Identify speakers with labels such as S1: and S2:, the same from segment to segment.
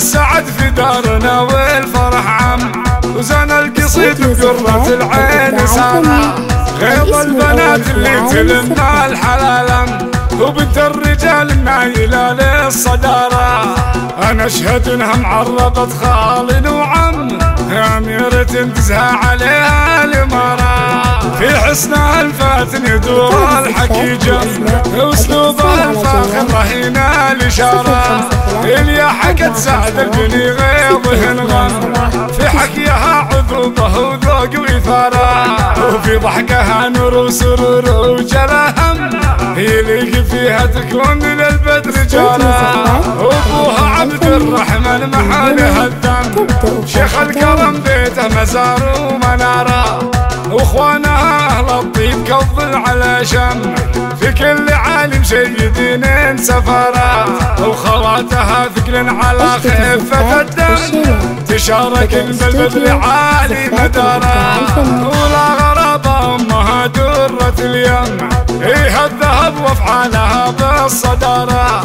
S1: السعد في دارنا والفرح عم. وزان القصيد بقرة العين سامع. غيظ البنات اللي تلمنا الحلالم. وبنت الرجال مايلة للصدارة. أنا أشهد إنها معرضة خال وعم. أميرة تزهى عليها الإمارة. في حسنها الفاتن يدور الحكي جم. الفاخر رهينا الإشارة إليا حكت سعد البني غيظه انغم في حكيها عذوبه وذوق وإثارة. وفي ضحكها نور وسرور وجلهم يليق فيها تكون من البدر جارة. وأبوها عبد الرحمن محاله الدم شيخ الكرم بيته مزار ومنارة. وإخوانها أهل الطيب على شم في كل عالم سيدين سفرة. وخواتها ثقل على خفة الدم تشارك بالبذل عالي مدارة. ولا غرابة أمها درة اليم. إيه الذهب وافعالها بالصدارة.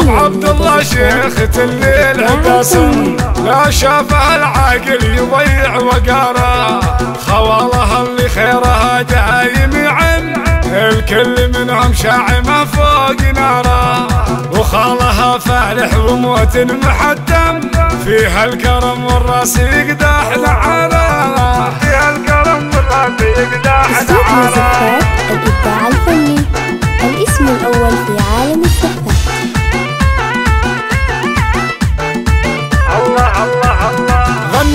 S1: أم عبد الله شيخة الليل عقاسم لا شافها العاقل يضيع وقارة. الكل منهم شاعمة فوق ناره وخالها فالح وموت محتم فيها الكرم والراس يقدح لعاله فيها الكرم والراس يقدح
S2: لعاله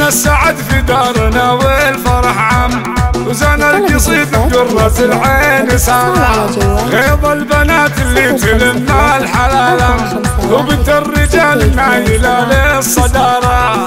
S1: السعد في دارنا والفرح عم. وزان القصيد بقرة العين سامع غيظ البنات اللي تلمنا الحلالم. وبنت الرجال مايلة للصدارة.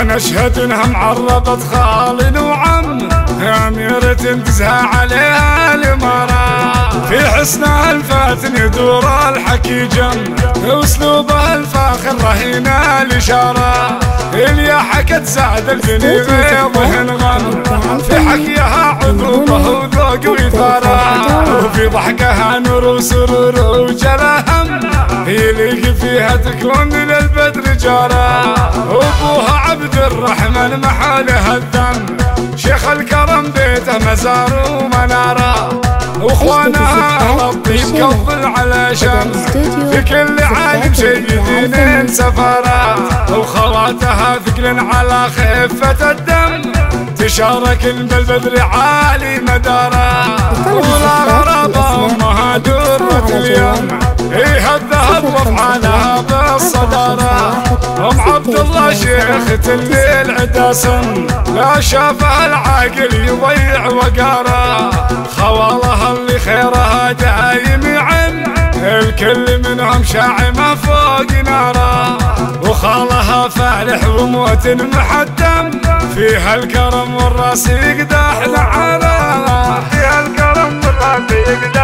S1: أنا أشهد إنها معرضة خال وعم. أميرة تزهى عليها الإمارة في حسنها الفاتن يدور الحكي جم واسلوبها الفاخر رهينا الإشارة إليا حكت سعد البني غيظه انغم في حكيها عذوبه وذوق وإثارة. وفي ضحكها نور وسرور وجلهم يليق فيها تكون من البدر جارة. وابوها عبد الرحمن محاله الذنب شيخ الكرم بيته مزار ومنارة. واخوانها الطيب كظل على شمس. في كل عالم سيدين سفرة. وخواتها ثقل على خفة الدم. تشارك بالبذل عالي مدارة. ولا غرابة أمها. بالصدارة أم عبد الله شيخة الليل عداسم لا شافها العاقل يضيع وقاره. خوالها اللي خيرها دايم يعم الكل منهم شاعمة فوق ناره. وخالها فالح وموت محتم فيها الكرم والراس يقدح لعاله فيها الكرم والراس يقدح